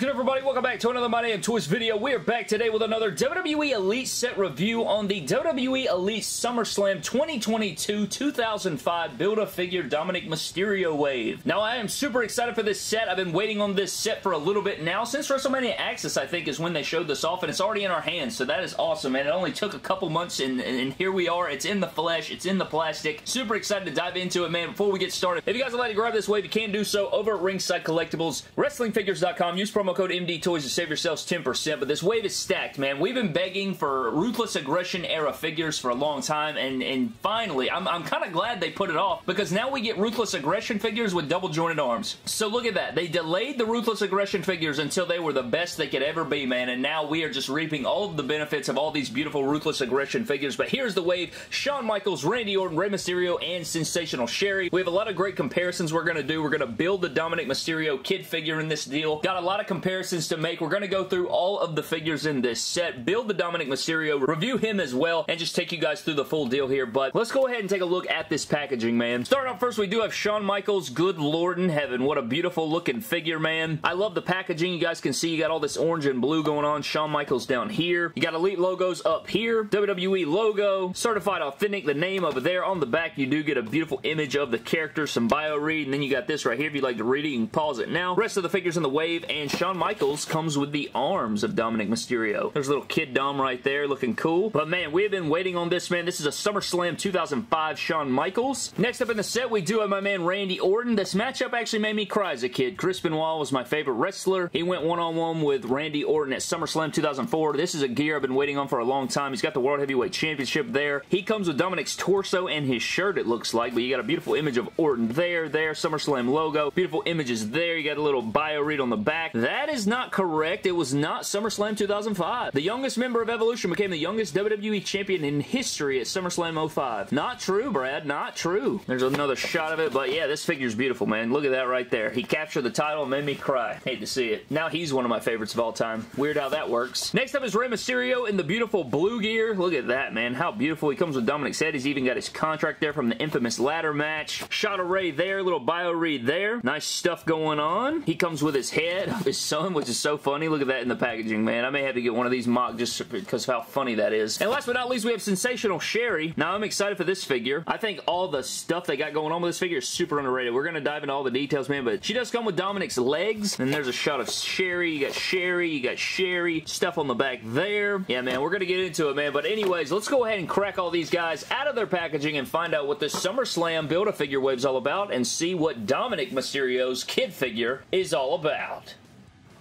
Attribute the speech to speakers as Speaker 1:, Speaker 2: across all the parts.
Speaker 1: good, everybody? Welcome back to another My Damn Toys video. We are back today with another WWE Elite set review on the WWE Elite SummerSlam 2022-2005 Build-A-Figure Dominik Mysterio Wave. Now, I am super excited for this set. I've been waiting on this set for a little bit now. Since WrestleMania Access, I think, is when they showed this off, and it's already in our hands, so that is awesome, and it only took a couple months, and, and here we are. It's in the flesh. It's in the plastic. Super excited to dive into it, man. Before we get started, if you guys would like to grab this wave, you can do so over at Ringside Collectibles, WrestlingFigures.com. Use promo code MD Toys to save yourselves 10%, but this wave is stacked, man. We've been begging for Ruthless Aggression era figures for a long time, and, and finally, I'm, I'm kind of glad they put it off, because now we get Ruthless Aggression figures with double jointed arms. So look at that. They delayed the Ruthless Aggression figures until they were the best they could ever be, man, and now we are just reaping all of the benefits of all these beautiful Ruthless Aggression figures, but here's the wave. Shawn Michaels, Randy Orton, Rey Mysterio, and Sensational Sherri. We have a lot of great comparisons we're going to do. We're going to build the Dominik Mysterio kid figure in this deal. Got a lot of comparisons to make. We're going to go through all of the figures in this set, build the Dominik Mysterio, review him as well, and just take you guys through the full deal here. But let's go ahead and take a look at this packaging, man. Starting off first, we do have Shawn Michaels. Good Lord in heaven. What a beautiful looking figure, man. I love the packaging. You guys can see you got all this orange and blue going on. Shawn Michaels down here. You got Elite logos up here. WWE logo. Certified Authentic, the name over there. On the back, you do get a beautiful image of the character, some bio read, and then you got this right here. If you'd like to read it, you can pause it now. Rest of the figures in the wave, and Shawn Michaels comes with the arms of Dominik Mysterio. There's a little kid Dom right there looking cool. But man, we have been waiting on this, man. This is a SummerSlam 2005 Shawn Michaels. Next up in the set, we do have my man Randy Orton. This matchup actually made me cry as a kid. Chris Benoit was my favorite wrestler. He went one-on-one -on -one with Randy Orton at SummerSlam 2004. This is a gear I've been waiting on for a long time. He's got the World Heavyweight Championship there. He comes with Dominik's torso and his shirt, it looks like, but you got a beautiful image of Orton there, there, SummerSlam logo. Beautiful images there. You got a little bio read on the back. That is not correct. It was not SummerSlam 2005. The youngest member of Evolution became the youngest WWE champion in history at SummerSlam 05. Not true, Brad. Not true. There's another shot of it, but yeah, this figure's beautiful, man. Look at that right there. He captured the title and made me cry. Hate to see it. Now he's one of my favorites of all time. Weird how that works. Next up is Rey Mysterio in the beautiful blue gear. Look at that, man. How beautiful. He comes with Dominik's head. He's even got his contract there from the infamous ladder match. Shot of Rey there. Little bio read there. Nice stuff going on. He comes with his head his son, which is so funny. Look at that in the packaging, man. I may have to get one of these mock just because of how funny that is. And last but not least, we have Sensational Sherri. Now, I'm excited for this figure. I think all the stuff they got going on with this figure is super underrated. We're going to dive into all the details, man, but she does come with Dominik's legs. And there's a shot of Sherri. You got Sherri. You got Sherri. Stuff on the back there. Yeah, man, we're going to get into it, man. But anyways, let's go ahead and crack all these guys out of their packaging and find out what this SummerSlam Build-A-Figure Wave's all about and see what Dominik Mysterio's kid figure is all about.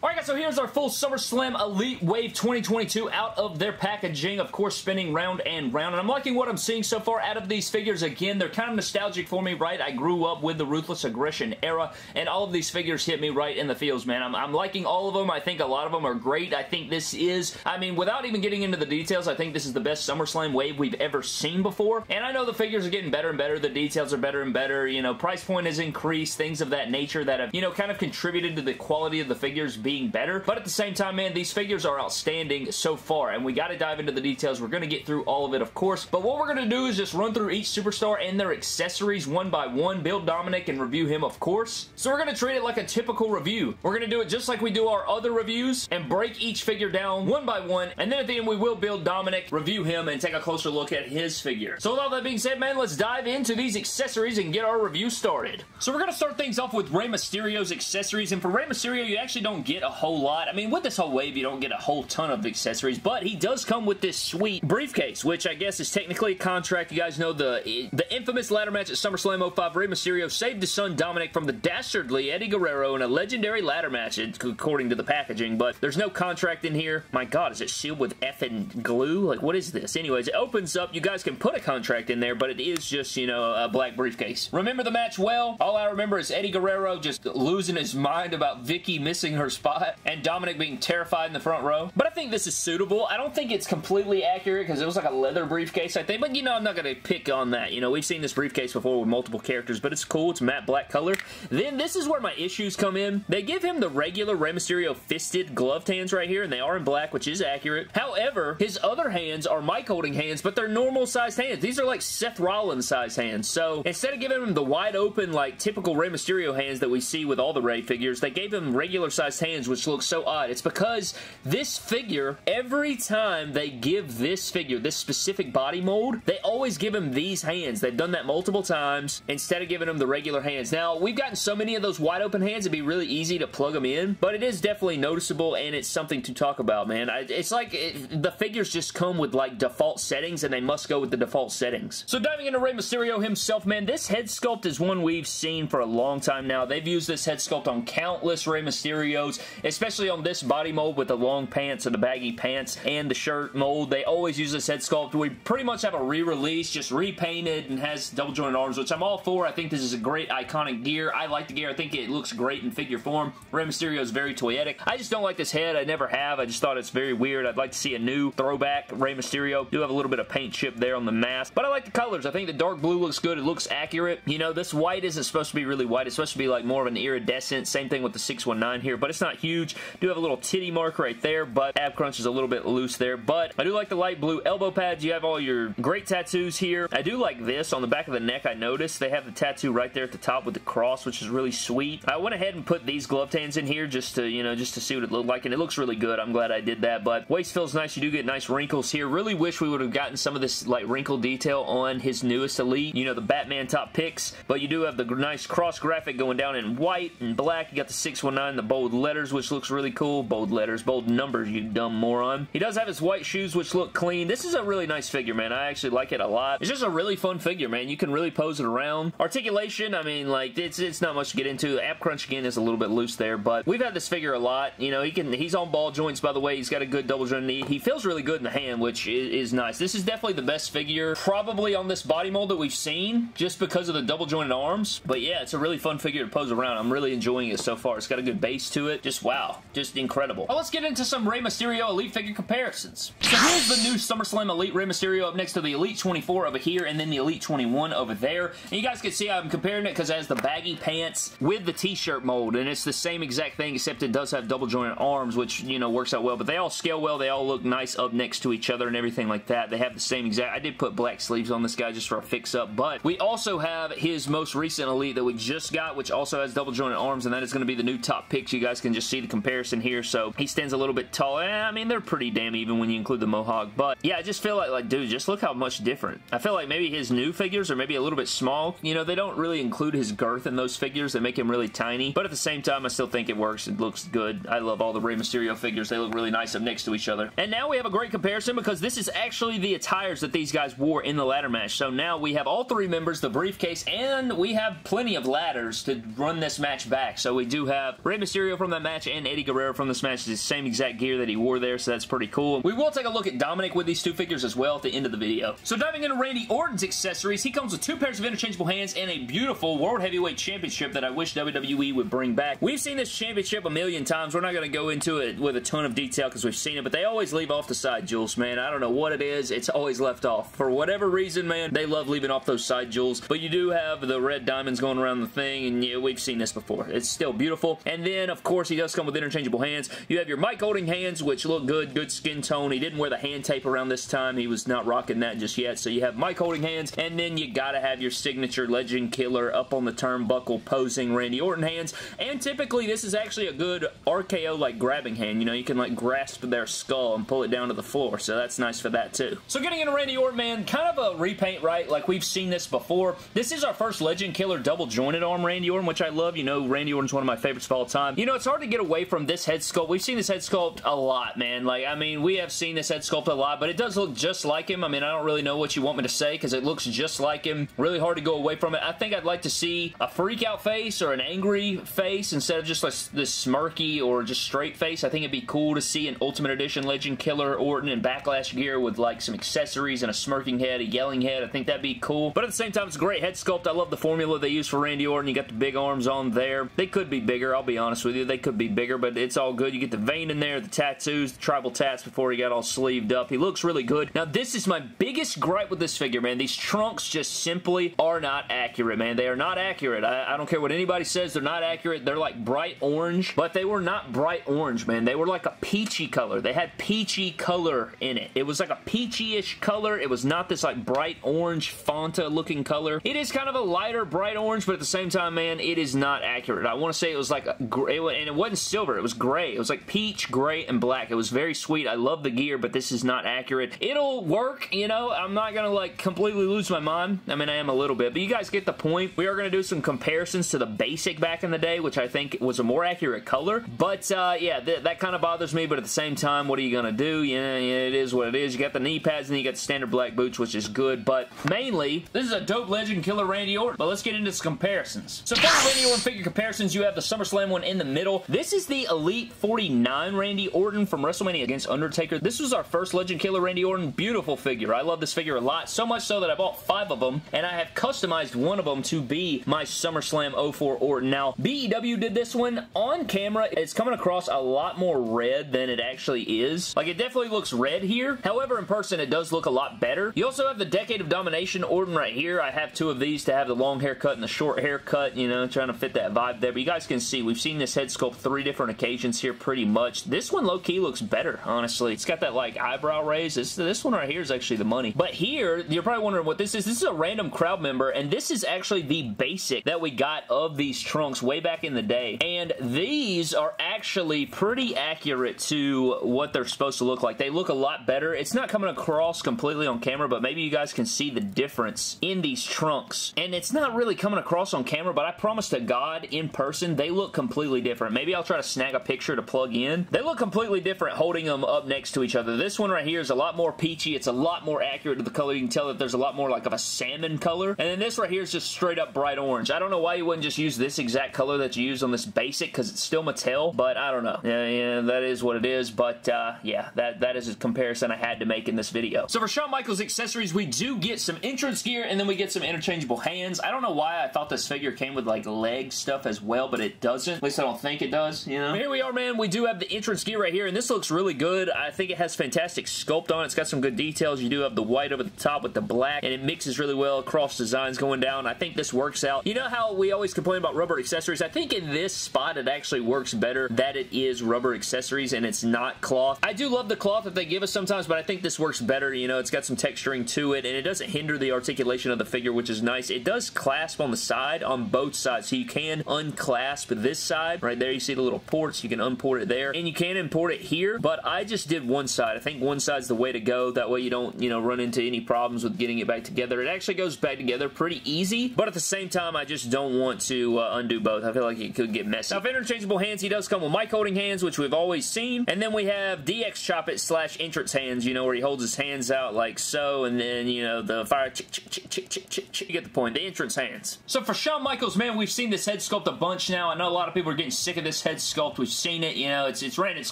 Speaker 1: Alright guys, so here's our full SummerSlam Elite Wave 2022 out of their packaging, of course spinning round and round, and I'm liking what I'm seeing so far out of these figures. Again, they're kind of nostalgic for me, right? I grew up with the Ruthless Aggression era, and all of these figures hit me right in the feels, man. I'm, I'm liking all of them. I think a lot of them are great. I think this is, I mean, without even getting into the details, I think this is the best SummerSlam Wave we've ever seen before, and I know the figures are getting better and better. The details are better and better. You know, price point has increased, things of that nature that have, you know, kind of contributed to the quality of the figures being better. But at the same time, man, these figures are outstanding so far, and we got to dive into the details. We're going to get through all of it, of course. But what we're going to do is just run through each superstar and their accessories one by one, build Dominik and review him, of course. So we're going to treat it like a typical review. We're going to do it just like we do our other reviews and break each figure down one by one, and then at the end we will build Dominik, review him, and take a closer look at his figure. So with all that being said, man, let's dive into these accessories and get our review started. So we're going to start things off with Rey Mysterio's accessories, and for Rey Mysterio, you actually don't get a whole lot. I mean, with this whole wave, you don't get a whole ton of accessories, but he does come with this sweet briefcase, which I guess is technically a contract. You guys know the, the infamous ladder match at SummerSlam 05. Rey Mysterio saved his son Dominik from the dastardly Eddie Guerrero in a legendary ladder match, according to the packaging, but there's no contract in here. My god, is it sealed with effing glue? Like, what is this? Anyways, it opens up. You guys can put a contract in there, but it is just, you know, a black briefcase. Remember the match well? All I remember is Eddie Guerrero just losing his mind about Vickie missing her spot, and Dominik being terrified in the front row. But I think this is suitable. I don't think it's completely accurate because it was like a leather briefcase, I think. But, you know, I'm not going to pick on that. You know, we've seen this briefcase before with multiple characters, but it's cool. It's matte black color. Then this is where my issues come in. They give him the regular Rey Mysterio fisted gloved hands right here, and they are in black, which is accurate. However, his other hands are mic holding hands, but they're normal sized hands. These are like Seth Rollins sized hands. So instead of giving him the wide open, like typical Rey Mysterio hands that we see with all the Rey figures, they gave him regular sized hands hands, which looks so odd. It's because this figure, every time they give this figure, this specific body mold, they always give him these hands. They've done that multiple times instead of giving him the regular hands. Now, we've gotten so many of those wide open hands, it'd be really easy to plug them in, but it is definitely noticeable and it's something to talk about, man. I, it's like it, the figures just come with like default settings and they must go with the default settings. So diving into Rey Mysterio himself, man, this head sculpt is one we've seen for a long time now. They've used this head sculpt on countless Rey Mysterios, especially on this body mold with the long pants or the baggy pants and the shirt mold. They always use this head sculpt. We pretty much have a re-release, just repainted and has double jointed arms, which I'm all for. I think this is a great iconic gear. I like the gear. I think it looks great in figure form. Rey Mysterio is very toyetic. I just don't like this head. I never have. I just thought it's very weird. I'd like to see a new throwback Rey Mysterio. Do have a little bit of paint chip there on the mask, but I like the colors. I think the dark blue looks good. It looks accurate. You know, this white isn't supposed to be really white. It's supposed to be like more of an iridescent. Same thing with the 619 here, but it's not huge. Do have a little titty mark right there, but ab crunch is a little bit loose there, but I do like the light blue elbow pads. You have all your great tattoos here. I do like this on the back of the neck. I noticed they have the tattoo right there at the top with the cross, which is really sweet. I went ahead and put these gloved hands in here just to, you know, just to see what it looked like, and it looks really good. I'm glad I did that, but waist feels nice. You do get nice wrinkles here. Really wish we would have gotten some of this, like, wrinkle detail on his newest Elite. You know, the Batman top picks, but you do have the nice cross graphic going down in white and black. You got the 619, the bold letters, which looks really cool. Bold letters, bold numbers, you dumb moron. He does have his white shoes, which look clean. This is a really nice figure, man. I actually like it a lot. It's just a really fun figure, man. You can really pose it around. Articulation, I mean, like, it's, it's not much to get into. Ab crunch, again, is a little bit loose there, but we've had this figure a lot. You know, he can, he's on ball joints, by the way. He's got a good double joint knee. He feels really good in the hand, which is, is nice. This is definitely the best figure probably on this body mold that we've seen, just because of the double jointed arms. But yeah, it's a really fun figure to pose around. I'm really enjoying it so far. It's got a good base to it. Just wow. Just incredible. Well, let's get into some Rey Mysterio Elite figure comparisons. So here's the new SummerSlam Elite Rey Mysterio up next to the Elite 24 over here and then the Elite 21 over there. And you guys can see I'm comparing it because it has the baggy pants with the t-shirt mold and it's the same exact thing except it does have double jointed arms which, you know, works out well. But they all scale well. They all look nice up next to each other and everything like that. They have the same exact... I did put black sleeves on this guy just for a fix-up. But we also have his most recent Elite that we just got which also has double jointed arms and that is going to be the new top picks. You guys can just see the comparison here. So he stands a little bit tall. Eh, I mean, they're pretty damn even when you include the mohawk. But yeah, I just feel like, like, dude, just look how much different. I feel like maybe his new figures are maybe a little bit small. You know, they don't really include his girth in those figures. They make him really tiny. But at the same time, I still think it works. It looks good. I love all the Rey Mysterio figures. They look really nice up next to each other. And now we have a great comparison because this is actually the attires that these guys wore in the ladder match. So now we have all three members, the briefcase, and we have plenty of ladders to run this match back. So we do have Rey Mysterio from that match and Eddie Guerrero from this match. is the same exact gear that he wore there, so that's pretty cool. We will take a look at Dominik with these two figures as well at the end of the video. So diving into Randy Orton's accessories, he comes with two pairs of interchangeable hands and a beautiful World Heavyweight Championship that I wish WWE would bring back. We've seen this championship a million times. We're not going to go into it with a ton of detail because we've seen it, but they always leave off the side jewels, man. I don't know what it is. It's always left off. For whatever reason, man, they love leaving off those side jewels, but you do have the red diamonds going around the thing, and yeah, we've seen this before. It's still beautiful. And then, of course, he does come with interchangeable hands. You have your mic holding hands, which look good, good skin tone. He didn't wear the hand tape around this time. He was not rocking that just yet. So you have mic holding hands, and then you gotta have your signature Legend Killer up on the turnbuckle posing Randy Orton hands. And typically, this is actually a good RKO like grabbing hand. You know, you can like grasp their skull and pull it down to the floor. So that's nice for that too. So getting into Randy Orton, man, kind of a repaint, right? Like we've seen this before. This is our first Legend Killer double jointed arm Randy Orton, which I love. You know, Randy Orton's one of my favorites of all time. You know, it's hard to get away from this head sculpt. We've seen this head sculpt a lot, man. Like, I mean, we have seen this head sculpt a lot, but it does look just like him. I mean, I don't really know what you want me to say because it looks just like him. Really hard to go away from it. I think I'd like to see a freak out face or an angry face instead of just like this smirky or just straight face. I think it'd be cool to see an Ultimate Edition Legend Killer Orton in Backlash gear with like some accessories and a smirking head, a yelling head. I think that'd be cool. But at the same time, it's a great head sculpt. I love the formula they use for Randy Orton. You got the big arms on there. They could be bigger, I'll be honest with you. They could be bigger, but it's all good. You get the vein in there, the tattoos, the tribal tats before he got all sleeved up. He looks really good. Now, this is my biggest gripe with this figure, man. These trunks just simply are not accurate, man. They are not accurate. I, I don't care what anybody says. They're not accurate. They're like bright orange, but they were not bright orange, man. They were like a peachy color. They had peachy color in it. It was like a peachy-ish color. It was not this like bright orange Fanta looking color. It is kind of a lighter bright orange, but at the same time, man, it is not accurate. I want to say it was like a, and it white, and silver. It was gray. It was like peach, gray, and black. It was very sweet. I love the gear, but this is not accurate. It'll work, you know. I'm not gonna like completely lose my mind. I mean, I am a little bit, but you guys get the point. We are gonna do some comparisons to the basic back in the day, which I think was a more accurate color. But uh, yeah, th that kind of bothers me, but at the same time, what are you gonna do? Yeah, yeah, it is what it is. You got the knee pads and you got the standard black boots, which is good, but mainly, this is a dope legend killer Randy Orton. But let's get into some comparisons. So for Randy Orton figure comparisons, you have the SummerSlam one in the middle. This is the Elite 49 Randy Orton from WrestleMania against Undertaker. This was our first Legend Killer Randy Orton. Beautiful figure. I love this figure a lot, so much so that I bought five of them, and I have customized one of them to be my SummerSlam 04 Orton. Now, BEW did this one on camera. It's coming across a lot more red than it actually is. Like, it definitely looks red here. However, in person, it does look a lot better. You also have the Decade of Domination Orton right here. I have two of these to have the long haircut and the short haircut, you know, trying to fit that vibe there. But you guys can see, we've seen this head sculpt three different occasions here pretty much. This one low-key looks better, honestly. It's got that, like, eyebrow raise. This, this one right here is actually the money. But here, you're probably wondering what this is. This is a random crowd member, and this is actually the basic that we got of these trunks way back in the day. And these are actually pretty accurate to what they're supposed to look like. They look a lot better. It's not coming across completely on camera, but maybe you guys can see the difference in these trunks. And it's not really coming across on camera, but I promise to God, in person, they look completely different. Maybe I'll try to snag a picture to plug in. They look completely different holding them up next to each other. This one right here is a lot more peachy. It's a lot more accurate to the color. You can tell that there's a lot more like of a salmon color. And then this right here is just straight up bright orange. I don't know why you wouldn't just use this exact color that you use on this basic because it's still Mattel, but I don't know. Yeah, yeah, that is what it is, but uh, yeah, that, that is a comparison I had to make in this video. So for Shawn Michaels accessories, we do get some entrance gear and then we get some interchangeable hands. I don't know why I thought this figure came with like leg stuff as well, but it doesn't. At least I don't think it does, you know? Here we are, man. We do have the entrance gear right here, and this looks really good. I think it has fantastic sculpt on it. It's got some good details. You do have the white over the top with the black, and it mixes really well across designs going down. I think this works out. You know how we always complain about rubber accessories? I think in this spot, it actually works better that it is rubber accessories and it's not cloth. I do love the cloth that they give us sometimes, but I think this works better. You know, it's got some texturing to it, and it doesn't hinder the articulation of the figure, which is nice. It does clasp on the side, on both sides, so you can unclasp this side. Right there, you see the little ports. You can unport it there, and you can import it here, but I just did one side. I think one side's the way to go. That way you don't, you know, run into any problems with getting it back together. It actually goes back together pretty easy, but at the same time, I just don't want to uh, undo both. I feel like it could get messy. Now, for interchangeable hands, he does come with mic holding hands, which we've always seen, and then we have DX Chop It slash entrance hands, you know, where he holds his hands out like so, and then, you know, the fire. You get the point. The entrance hands. So for Shawn Michaels, man, we've seen this head sculpt a bunch now. I know a lot of people are getting sick of this head sculpt. We've seen it, you know, it's, it's ran its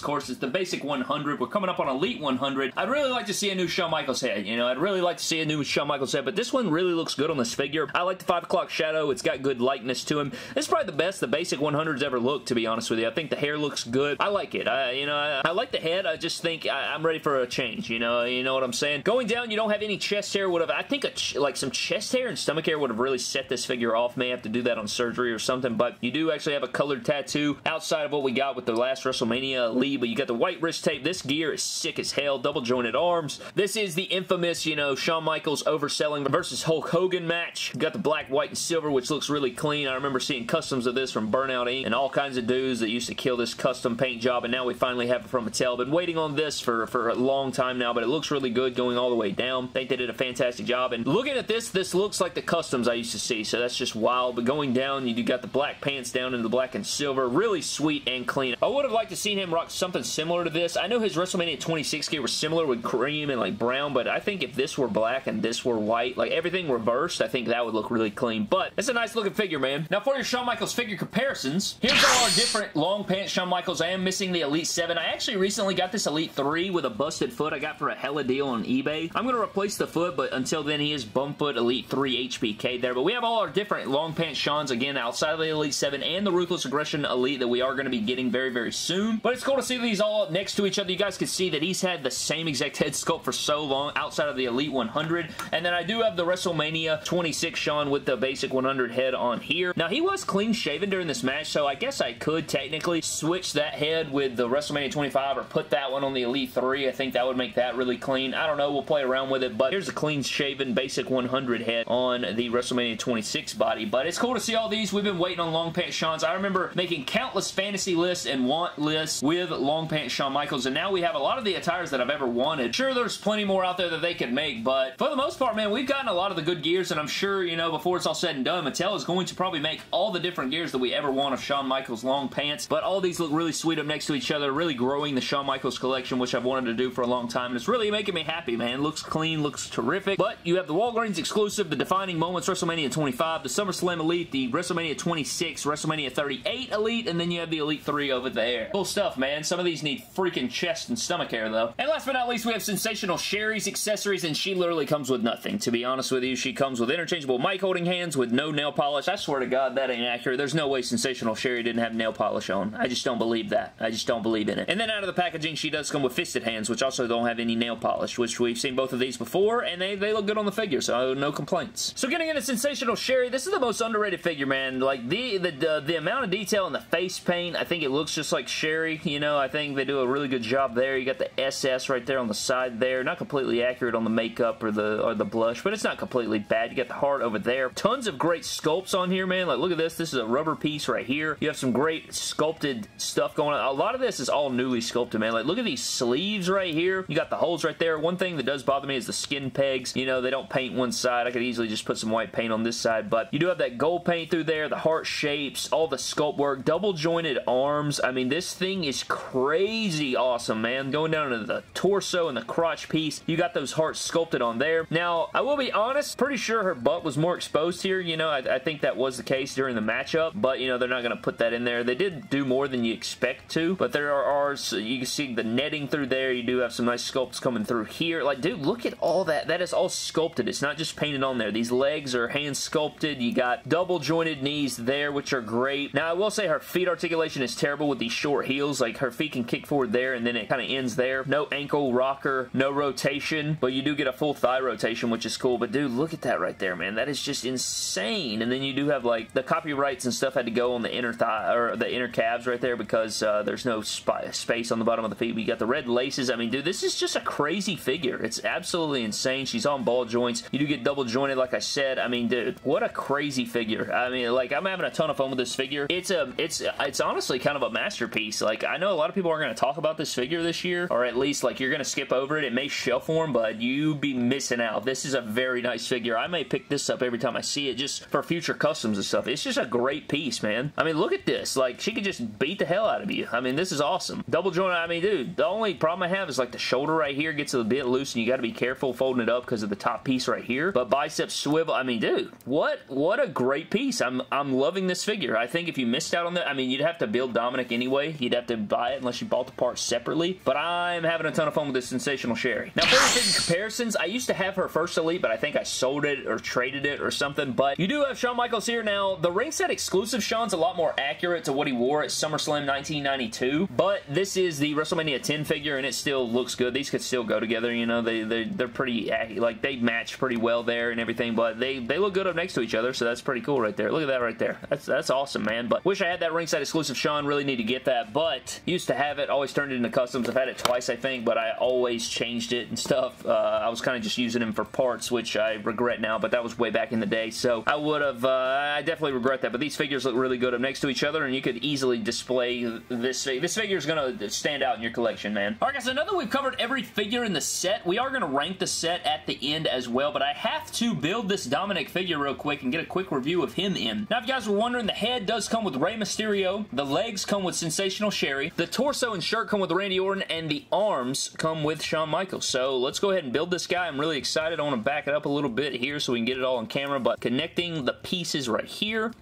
Speaker 1: course. It's the basic 100. We're coming up on Elite 100. I'd really like to see a new Shawn Michaels head, you know, I'd really like to see a new Shawn Michaels head, but this one really looks good on this figure. I like the 5 o'clock shadow. It's got good likeness to him. It's probably the best the basic 100's ever looked, to be honest with you. I think the hair looks good. I like it. I, you know, I, I like the head. I just think I, am ready for a change, you know, you know what I'm saying? Going down, you don't have any chest hair. Would have, I think, a like some chest hair and stomach hair would have really set this figure off. May have to do that on surgery or something, but you do actually have a colored tattoo outside of what we got with the last WrestleMania Lee, but you got the white wrist tape. This gear is sick as hell. Double jointed arms. This is the infamous, you know, Shawn Michaels overselling versus Hulk Hogan match. You got the black, white, and silver, which looks really clean. I remember seeing customs of this from Burnout Inc. and all kinds of dudes that used to kill this custom paint job, and now we finally have it from Mattel. Been waiting on this for, for a long time now, but it looks really good going all the way down. think they did a fantastic job, and looking at this, this looks like the customs I used to see, so that's just wild, but going down, you got the black pants down into the black and silver. Really sweet and clean. I would have liked to seen him rock something similar to this. I know his WrestleMania 26 gear was similar with cream and like brown, but I think if this were black and this were white, like everything reversed, I think that would look really clean, but it's a nice looking figure, man. Now for your Shawn Michaels figure comparisons, here's all our different long pants Shawn Michaels. I am missing the Elite 7. I actually recently got this Elite 3 with a busted foot I got for a hella deal on eBay. I'm going to replace the foot, but until then he is Bumfoot Elite 3 HBK there, but we have all our different long pants Shawns, again, outside of the Elite 7 and the Ruthless Aggression Elite that we are going to be getting very, very soon. But it's cool to see these all up next to each other. You guys can see that he's had the same exact head sculpt for so long outside of the Elite 100. And then I do have the WrestleMania 26 Shawn with the basic 100 head on here. Now, he was clean shaven during this match, so I guess I could technically switch that head with the WrestleMania 25 or put that one on the Elite 3. I think that would make that really clean. I don't know. We'll play around with it, but here's a clean shaven basic 100 head on the WrestleMania 26 body. But it's cool to see all these. We've been waiting on long pants Shawns. I remember making countless fantasy lists and want lists with long pants Shawn Michaels, and now we have a lot of the attires that I've ever wanted. Sure, there's plenty more out there that they could make, but for the most part, man, we've gotten a lot of the good gears, and I'm sure, you know, before it's all said and done, Mattel is going to probably make all the different gears that we ever want of Shawn Michaels long pants, but all these look really sweet up next to each other, really growing the Shawn Michaels collection, which I've wanted to do for a long time, and it's really making me happy, man. Looks clean, looks terrific, but you have the Walgreens exclusive, the Defining Moments WrestleMania 25, the SummerSlam Elite, the WrestleMania 26, WrestleMania 38 Elite, and then you have the Elite 3 over there. Cool stuff, man. Some of these need freaking chest and stomach hair, though. And last but not least, we have Sensational Sherri's accessories, and she literally comes with nothing. To be honest with you, she comes with interchangeable mic holding hands with no nail polish. I swear to God, that ain't accurate. There's no way Sensational Sherri didn't have nail polish on. I just don't believe that. I just don't believe in it. And then out of the packaging, she does come with fisted hands, which also don't have any nail polish, which we've seen both of these before, and they, they look good on the figure, so no complaints. So getting into Sensational Sherri, this is the most underrated figure, man. Like, the, the, the, the amount of detail in the face paint, I think it looks just like Sherri. you know, I think they do a really good job there. You got the SS right there on the side there. Not completely accurate on the makeup or the or the blush, but it's not completely bad. You got the heart over there. Tons of great sculpts on here, man. Like, look at this. This is a rubber piece right here. You have some great sculpted stuff going on. A lot of this is all newly sculpted, man. Like, look at these sleeves right here. You got the holes right there. One thing that does bother me is the skin pegs. You know, they don't paint one side. I could easily just put some white paint on this side, but you do have that gold paint through there, the heart shapes, all the sculpt work, double jointed arms. I mean, this thing is crazy awesome, man. Going down to the torso and the crotch piece, you got those hearts sculpted on there. Now, I will be honest, pretty sure her butt was more exposed here. You know, I, I think that was the case during the matchup, but, you know, they're not going to put that in there. They did do more than you expect to, but there are, are you can see the netting through there. You do have some nice sculpts coming through here. Like, dude, look at all that. That is all sculpted. It's not just painted on there. These legs are hand sculpted. You got double jointed knees there, which are great. Now, I will say her feet articulation is terrible with these short heels. Like, her feet can kick forward there, and then it kind of ends there. No ankle rocker, no rotation, but you do get a full thigh rotation, which is cool. But, dude, look at that right there, man. That is just insane. And then you do have, like, the copyrights and stuff had to go on the inner thigh, or the inner calves right there because uh, there's no space on the bottom of the feet. We got the red laces. I mean, dude, this is just a crazy figure. It's absolutely insane. She's on ball joints. You do get double jointed, like I said. I mean, dude, what a crazy figure. I mean, like, I'm having a ton of fun with this figure. It's a, it's, it's honestly kind of a masterpiece. Like, I know a lot of people are going to talk about this figure this year, or at least, like, you're going to skip over it. It may shelf form, but you be missing out. This is a very nice figure. I may pick this up every time I see it just for future customs and stuff. It's just a great piece, man. I mean, look at this. Like, she could just beat the hell out of you. I mean, this is awesome. Double joint, I mean, dude, the only problem I have is, like, the shoulder right here gets a bit loose, and you got to be careful folding it up because of the top piece right here. But bicep swivel, I mean, dude, what what a great piece. I'm I'm loving this figure. I think if you missed out on that, I mean, you'd have to build Dominik anyway. You'd have to buy it unless you bought the parts separately. But I'm having a ton of fun with this Sensational Sherri. Now, for comparisons, I used to have her first Elite, but I think I sold it or traded it or something. But you do have Shawn Michaels here. Now, the ringside exclusive Shawn's a lot more accurate to what he wore at SummerSlam 1992. But this is the WrestleMania 10 figure, and it still looks good. These could still go together. You know, they, they, they're pretty, like, they match pretty well there and everything. But they, they look good up next to each other, so that's pretty cool right there. Look at that right there. That's, that's awesome, man. But wish I had that ringside exclusive Shawn. Really need to get that. But used to have it. Always turned it into customs. I've had it twice, I think, but I always changed it and stuff. Uh, I was kind of just using them for parts, which I regret now, but that was way back in the day. So I would have, uh, I definitely regret that. But these figures look really good up next to each other, and you could easily display this figure. This figure is going to stand out in your collection, man. Alright guys, so now that we've covered every figure in the set, we are going to rank the set at the end as well, but I have to build this Dominik figure real quick and get a quick review of him in. Now, if you guys were wondering, the head does come with Rey Mysterio, the legs come with Sensational Sherri. the torso and shirt come with Randy Orton, and the arms come with Shawn Michaels. So let's go ahead and build this guy. I'm really excited. I want to back it up a little bit here so we can get it all on camera, but connecting the pieces right here,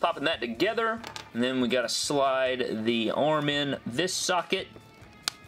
Speaker 1: popping that together, and then we got to slide the arm in this socket,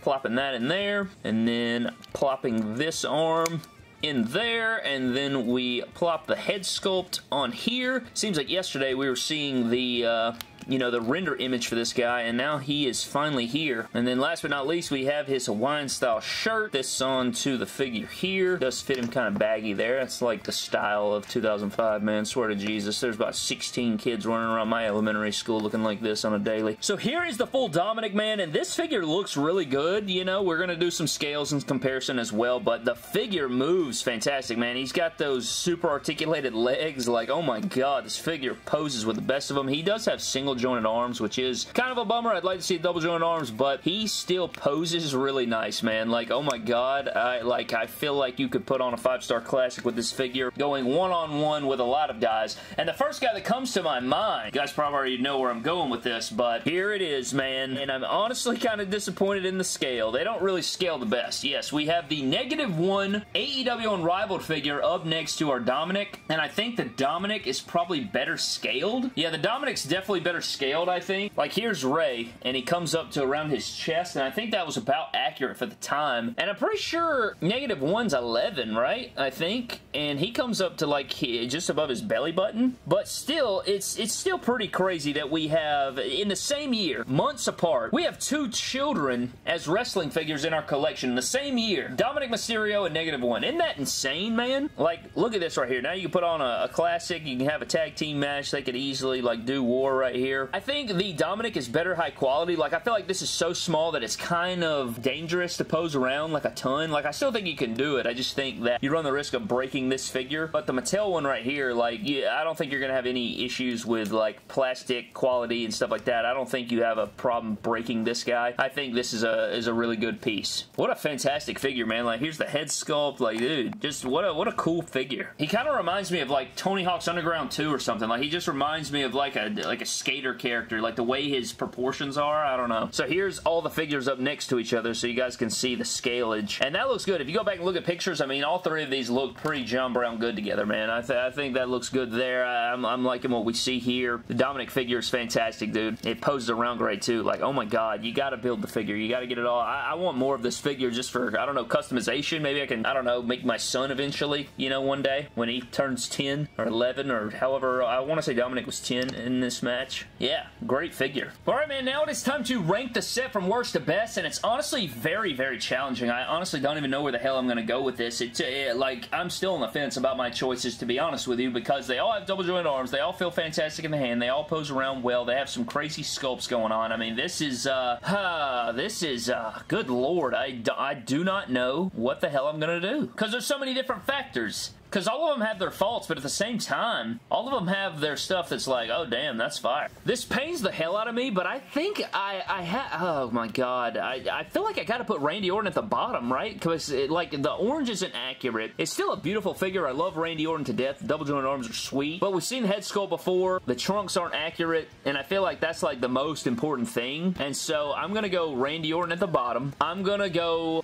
Speaker 1: plopping that in there, and then plopping this arm in there, and then we plop the head sculpt on here. Seems like yesterday we were seeing the, uh, you know, the render image for this guy, and now he is finally here. And then last but not least, we have his Hawaiian style shirt. This on to the figure here. Does fit him kind of baggy there. That's like the style of 2005, man. Swear to Jesus. There's about 16 kids running around my elementary school looking like this on a daily. So here is the full Dominik, man, and this figure looks really good. You know, we're going to do some scales and comparison as well, but the figure moves fantastic, man. He's got those super articulated legs. Like, oh my god, this figure poses with the best of them. He does have single jointed arms, which is kind of a bummer. I'd like to see double jointed arms, but he still poses really nice, man. Like, oh my god, I like I feel like you could put on a five-star classic with this figure, going one-on-one -on -one with a lot of guys. And the first guy that comes to my mind, you guys probably already know where I'm going with this, but here it is, man. And I'm honestly kind of disappointed in the scale. They don't really scale the best. Yes, we have the negative one AEW Unrivaled figure up next to our Dominik, and I think the Dominik is probably better scaled. Yeah, the Dominik's definitely better scaled, I think. Like, here's Rey, and he comes up to around his chest, and I think that was about accurate for the time. And I'm pretty sure negative one's 11, right? I think. And he comes up to, like, just above his belly button. But still, it's, it's still pretty crazy that we have, in the same year, months apart, we have two children as wrestling figures in our collection in the same year. Dominik Mysterio and Negative One. Isn't that insane, man? Like, look at this right here. Now you can put on a, a classic, you can have a tag team match, they could easily, like, do war right here. I think the Dominik is better high quality. Like, I feel like this is so small that it's kind of dangerous to pose around like a ton. Like, I still think you can do it. I just think that you run the risk of breaking this figure. But the Mattel one right here, like, yeah, I don't think you're going to have any issues with, like, plastic quality and stuff like that. I don't think you have a problem breaking this guy. I think this is a is a really good piece. What a fantastic figure, man. Like, here's the head sculpt. Like, dude, just what a, what a cool figure. He kind of reminds me of, like, Tony Hawk's Underground 2 or something. Like, he just reminds me of, like, a like a skater character. Like, the way his proportions are. I don't know. So here's all the figures up next to each other so you guys can see the scalage. And that looks good. If you go back and look at pictures, I mean, all three of these look pretty John Brown good together, man. I, th I think that looks good there. I'm, I'm liking what we see here. The Dominik figure is fantastic, dude. It poses around great, too. Like, oh my god, you gotta build the figure. You gotta get it all. I, I want more of this figure just for, I don't know, customization. Maybe I can, I don't know, make my son eventually, you know, one day when he turns 10 or 11 or however. I want to say Dominik was 10 in this match. Yeah, great figure. Alright, man, now it is time to rank the set from worst to best, and it's honestly very, very challenging. I honestly don't even know where the hell I'm going to go with this. It's, it, like, I'm still on the fence about my choices, to be honest with you, because they all have double jointed arms, they all feel fantastic in the hand, they all pose around well, they have some crazy sculpts going on. I mean, this is, uh, uh this is, uh, good lord, I, I do not know what the hell I'm going to do. Because there's so many different factors. Because all of them have their faults, but at the same time, all of them have their stuff that's like, oh, damn, that's fire. This pains the hell out of me, but I think I, I have, oh my god, I, I feel like I gotta put Randy Orton at the bottom, right? Because, like, the orange isn't accurate. It's still a beautiful figure. I love Randy Orton to death. Double jointed arms are sweet, but we've seen the head sculpt before. The trunks aren't accurate, and I feel like that's, like, the most important thing. And so, I'm gonna go Randy Orton at the bottom. I'm gonna go,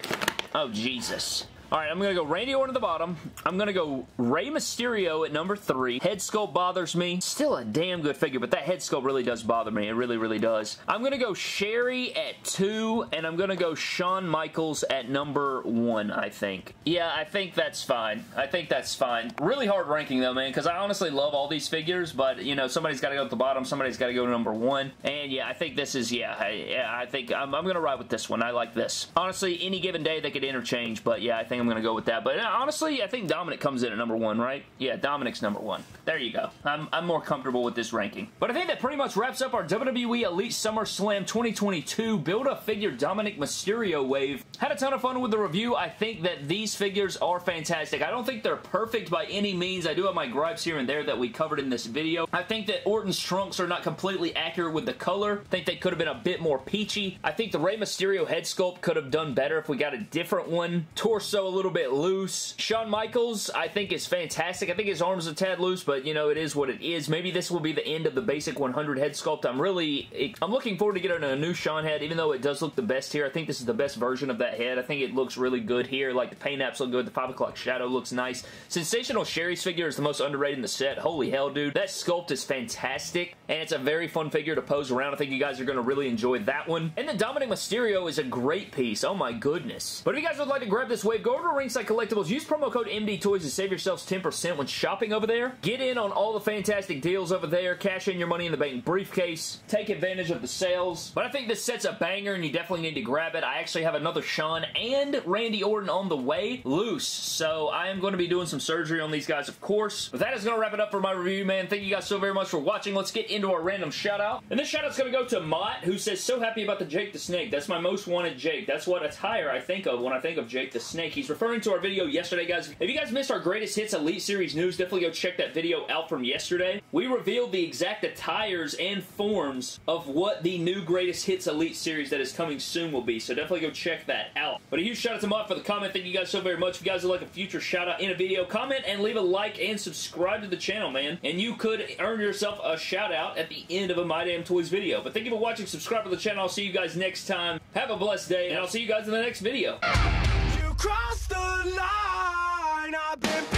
Speaker 1: oh, Jesus. Alright, I'm going to go Randy Orton at the bottom. I'm going to go Rey Mysterio at number three. Head sculpt bothers me. Still a damn good figure, but that head sculpt really does bother me. It really, really does. I'm going to go Sherri at two, and I'm going to go Shawn Michaels at number one, I think. Yeah, I think that's fine. I think that's fine. Really hard ranking, though, man, because I honestly love all these figures, but, you know, somebody's got to go at the bottom. Somebody's got to go to number one. And, yeah, I think this is, yeah, I, yeah, I think I'm, I'm going to ride with this one. I like this. Honestly, any given day, they could interchange, but, yeah, I think I'm going to go with that. But uh, honestly, I think Dominik comes in at number one, right? Yeah, Dominik's number one. There you go. I'm, I'm more comfortable with this ranking. But I think that pretty much wraps up our WWE Elite SummerSlam 2022 Build-A-Figure Dominik Mysterio wave. Had a ton of fun with the review. I think that these figures are fantastic. I don't think they're perfect by any means. I do have my gripes here and there that we covered in this video. I think that Orton's trunks are not completely accurate with the color. I think they could have been a bit more peachy. I think the Rey Mysterio head sculpt could have done better if we got a different one. Torso little bit loose. Shawn Michaels, I think, is fantastic. I think his arms are a tad loose, but, you know, it is what it is. Maybe this will be the end of the basic 100 head sculpt. I'm really... I'm looking forward to getting a new Shawn head, even though it does look the best here. I think this is the best version of that head. I think it looks really good here. Like, the paint apps look good. The 5 o'clock shadow looks nice. Sensational Sherri's figure is the most underrated in the set. Holy hell, dude. That sculpt is fantastic, and it's a very fun figure to pose around. I think you guys are going to really enjoy that one. And the Dominik Mysterio is a great piece. Oh my goodness. But if you guys would like to grab this wave, go over to Ringside Collectibles. Use promo code MD Toys to save yourselves 10% when shopping over there. Get in on all the fantastic deals over there. Cash in your money in the bank briefcase. Take advantage of the sales. But I think this set's a banger and you definitely need to grab it. I actually have another Shawn and Randy Orton on the way loose. So I am going to be doing some surgery on these guys, of course. But that is going to wrap it up for my review, man. Thank you guys so very much for watching. Let's get into our random shout out. And this shout out's going to go to Mott, who says, so happy about the Jake the Snake. That's my most wanted Jake. That's what attire I think of when I think of Jake the Snake. He's referring to our video yesterday, guys. If you guys missed our Greatest Hits Elite Series news, definitely go check that video out from yesterday. We revealed the exact attires and forms of what the new Greatest Hits Elite Series that is coming soon will be, so definitely go check that out. But a huge shout out to Mutt for the comment. Thank you guys so very much. If you guys would like a future shout out in a video, comment and leave a like and subscribe to the channel, man. And you could earn yourself a shout out at the end of a My Damn Toys video. But thank you for watching. Subscribe to the channel. I'll see you guys next time. Have a blessed day, and I'll see you guys in the next video.
Speaker 2: You crossed the line. I've been